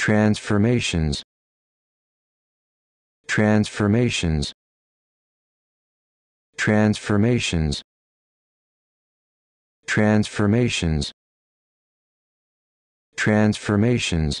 transformations. Transformations. Transformations. Transformations. Transformations.